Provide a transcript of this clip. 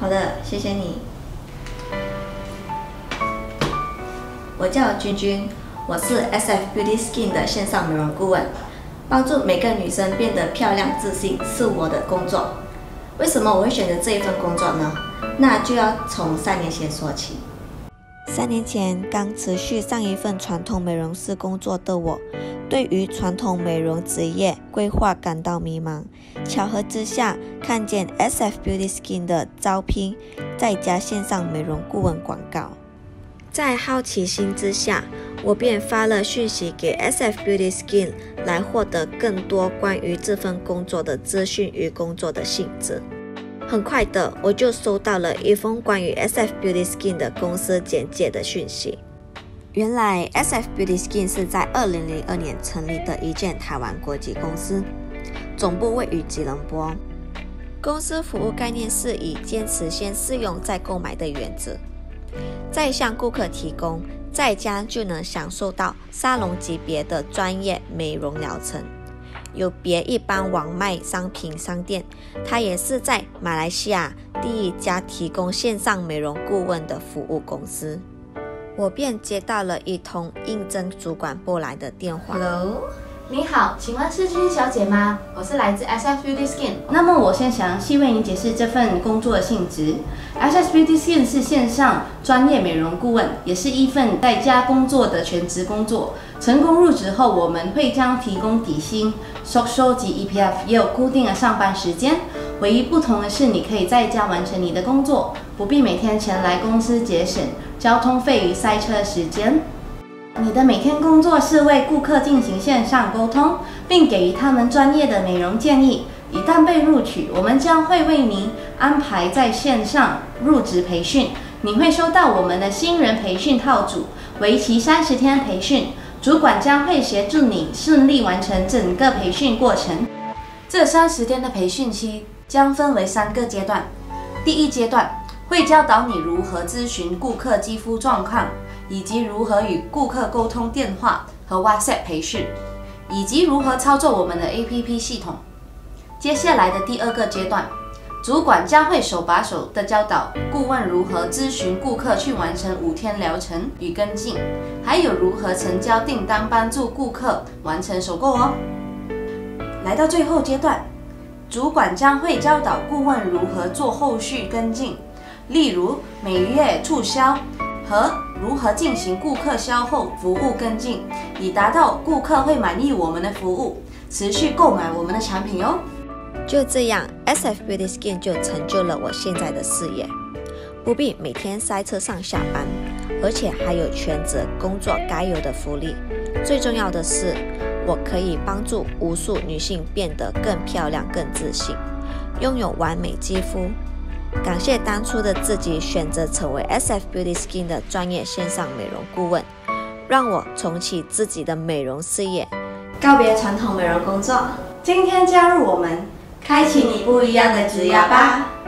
好的，谢谢你。我叫君君，我是 SF Beauty Skin 的线上美容顾问，帮助每个女生变得漂亮自信是我的工作。为什么我会选择这一份工作呢？那就要从三年前说起。三年前刚辞去上一份传统美容师工作的我，对于传统美容职业规划感到迷茫。巧合之下，看见 SF Beauty Skin 的招聘在家线上美容顾问广告。在好奇心之下，我便发了讯息给 SF Beauty Skin 来获得更多关于这份工作的资讯与工作的性质。很快的，我就收到了一封关于 SF Beauty Skin 的公司简介的讯息。原来 SF Beauty Skin 是在2002年成立的一间台湾国际公司，总部位于吉隆坡。公司服务概念是以坚持先试用再购买的原则。再向顾客提供在家就能享受到沙龙级别的专业美容疗程，有别一般网卖商品商店，它也是在马来西亚第一家提供线上美容顾问的服务公司。我便接到了一通应征主管拨来的电话。Hello。你好，请问是君小姐吗？我是来自 SF Beauty Skin。那么我先详细为您解释这份工作的性质。SF Beauty Skin 是线上专业美容顾问，也是一份在家工作的全职工作。成功入职后，我们会将提供底薪、social 及 EPF，也有固定的上班时间。唯一不同的是，你可以在家完成你的工作，不必每天前来公司节省交通费与塞车时间。你的每天工作是为顾客进行线上沟通，并给予他们专业的美容建议。一旦被录取，我们将会为您安排在线上入职培训。你会收到我们的新人培训套组，为期三十天培训，主管将会协助你顺利完成整个培训过程。这三十天的培训期将分为三个阶段。第一阶段会教导你如何咨询顾客肌肤状况。以及如何与顾客沟通电话和 WhatsApp 培训，以及如何操作我们的 APP 系统。接下来的第二个阶段，主管将会手把手的教导顾问如何咨询顾客去完成五天疗程与跟进，还有如何成交订单，帮助顾客完成收购哦。来到最后阶段，主管将会教导顾问如何做后续跟进，例如每月促销和。如何进行顾客销后服务跟进，以达到顾客会满意我们的服务，持续购买我们的产品哦。就这样，SF Beauty Skin 就成就了我现在的事业，不必每天塞车上下班，而且还有全职工作该有的福利。最重要的是，我可以帮助无数女性变得更漂亮、更自信，拥有完美肌肤。感谢当初的自己选择成为 SF Beauty Skin 的专业线上美容顾问，让我重启自己的美容事业，告别传统美容工作。今天加入我们，开启你不一样的职业吧。